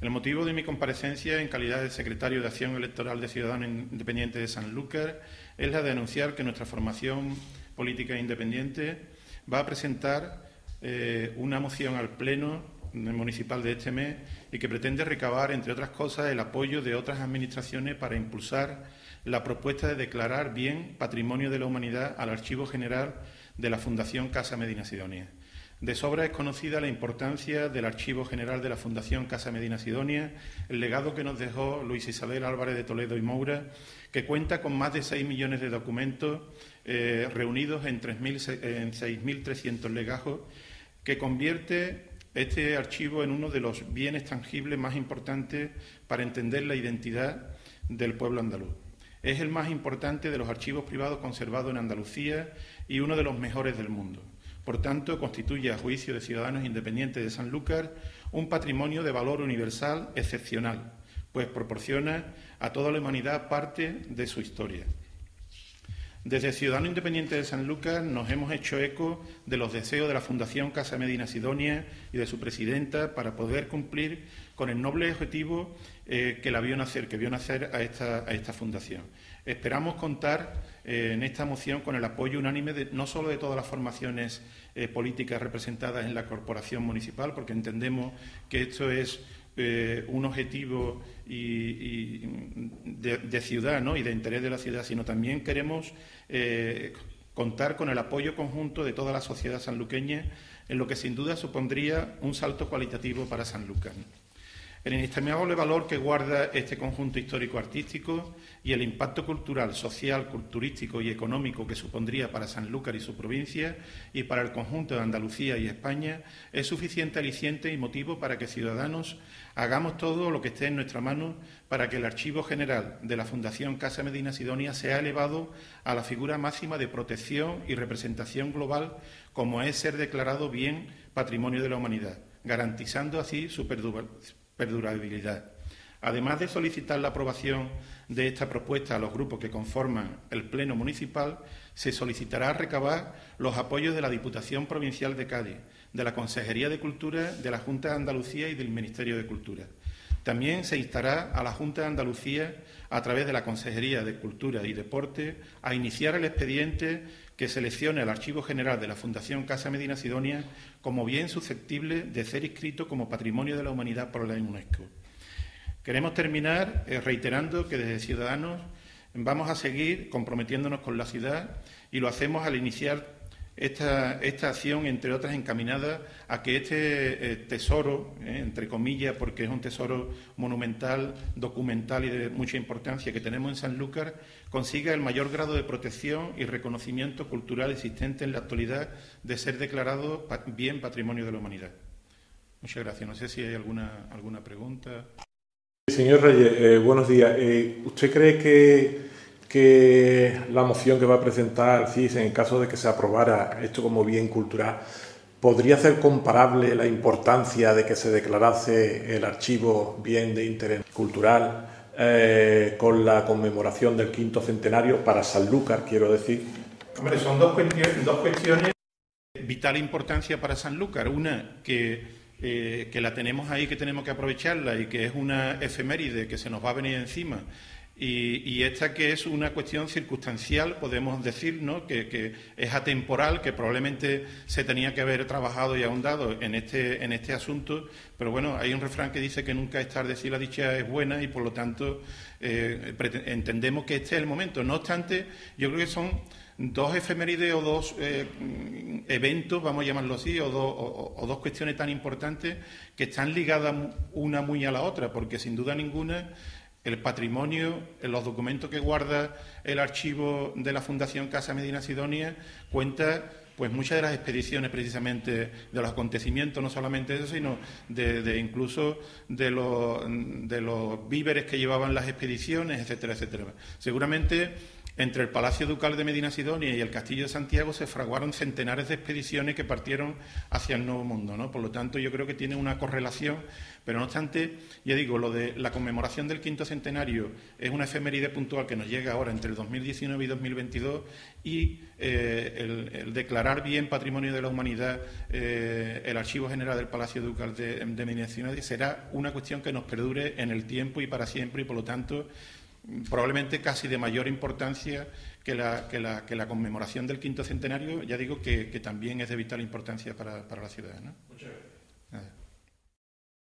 El motivo de mi comparecencia en calidad de secretario de Acción Electoral de Ciudadanos Independientes de Sanlúcar es la de anunciar que nuestra formación política independiente va a presentar eh, una moción al Pleno municipal de este mes y que pretende recabar, entre otras cosas, el apoyo de otras administraciones para impulsar la propuesta de declarar bien Patrimonio de la Humanidad al Archivo General de la Fundación Casa Medina Sidonia. De sobra es conocida la importancia del Archivo General de la Fundación Casa Medina Sidonia, el legado que nos dejó Luis Isabel Álvarez de Toledo y Moura, que cuenta con más de 6 millones de documentos eh, reunidos en, en 6.300 legajos, que convierte este archivo en uno de los bienes tangibles más importantes para entender la identidad del pueblo andaluz. Es el más importante de los archivos privados conservados en Andalucía y uno de los mejores del mundo. Por tanto, constituye, a juicio de Ciudadanos Independientes de Sanlúcar, un patrimonio de valor universal excepcional, pues proporciona a toda la humanidad parte de su historia. Desde Ciudadanos Independientes de Sanlúcar nos hemos hecho eco de los deseos de la Fundación Casa Medina Sidonia y de su presidenta para poder cumplir con el noble objetivo eh, que la vio nacer, que vio nacer a esta, fundación. Esperamos contar eh, en esta moción con el apoyo unánime no solo de todas las formaciones eh, políticas representadas en la corporación municipal, porque entendemos que esto es eh, un objetivo de, ciudad y de interés de la ciudad, sino también queremos contar con el apoyo conjunto de toda la sociedad sanluqueña, en lo que sin duda supondría un salto cualitativo para Sanlúcar el inestimable valor que guarda este conjunto histórico-artístico y el impacto cultural, social, culturístico y económico que supondría para Sanlúcar y su provincia y para el conjunto de Andalucía y España es suficiente aliciente y motivo para que ciudadanos hagamos todo lo que esté en nuestra mano para que el Archivo General de la Fundación Casa Medina Sidonia sea elevado a la figura máxima de protección y representación global como es ser declarado bien patrimonio de la humanidad, garantizando así su perdurabilidad. Además de solicitar la aprobación de esta propuesta a los grupos que conforman el Pleno Municipal, se solicitará recabar los apoyos de la Diputación Provincial de Cádiz, de la Consejería de Cultura, de la Junta de Andalucía y del Ministerio de Cultura. También se instará a la Junta de Andalucía, a través de la Consejería de Cultura y Deporte, a iniciar el expediente que seleccione al Archivo General de la Fundación Casa Medina Sidonia como bien susceptible de ser inscrito como Patrimonio de la Humanidad por la UNESCO. Queremos terminar eh, reiterando que desde Ciudadanos vamos a seguir comprometiéndonos con la ciudad y lo hacemos al iniciar esta, esta acción, entre otras, encaminada a que este eh, tesoro, eh, entre comillas, porque es un tesoro monumental, documental y de mucha importancia que tenemos en Sanlúcar, consiga el mayor grado de protección y reconocimiento cultural existente en la actualidad de ser declarado bien patrimonio de la humanidad. Muchas gracias. No sé si hay alguna, alguna pregunta. Señor Reyes, eh, buenos días. ¿Usted cree que que la moción que va a presentar CIS, en el caso de que se aprobara esto como bien cultural, podría ser comparable la importancia de que se declarase el archivo bien de interés cultural eh, con la conmemoración del quinto centenario para Sanlúcar, quiero decir. Hombre, son dos cuestiones, de vital importancia para Sanlúcar. Una, que, eh, que la tenemos ahí, que tenemos que aprovecharla y que es una efeméride que se nos va a venir encima y, esta que es una cuestión circunstancial, podemos decir, ¿no? que, es atemporal, que probablemente se tenía que haber trabajado y ahondado en este, en este asunto, pero bueno, hay un refrán que dice que nunca es tarde si la dicha es buena y por lo tanto eh, entendemos que este es el momento. No obstante, yo creo que son dos efemérides o dos eh, eventos, vamos a llamarlo así, o, o, dos cuestiones tan importantes que están ligadas una muy a la otra, porque sin duda ninguna el patrimonio, los documentos que guarda el archivo de la Fundación Casa Medina Sidonia, cuenta pues muchas de las expediciones precisamente de los acontecimientos, no solamente eso, sino de, incluso de los, de los víveres que llevaban las expediciones, etcétera, etcétera. Seguramente entre el Palacio Ducal de Medina Sidonia y el Castillo de Santiago se fraguaron centenares de expediciones que partieron hacia el Nuevo Mundo. ¿no? Por lo tanto, yo creo que tiene una correlación, pero no obstante, ya digo, lo de la conmemoración del quinto centenario es una efeméride puntual que nos llega ahora entre el 2019 y 2022 y eh, el, declarar bien patrimonio de la humanidad eh, el Archivo General del Palacio Ducal de, de Medina Sidonia será una cuestión que nos perdure en el tiempo y para siempre y, por lo tanto, probablemente casi de mayor importancia que la, que la, que la conmemoración del quinto centenario, ya digo que, también es de vital importancia para, para la ciudad. ¿no? Muchas gracias.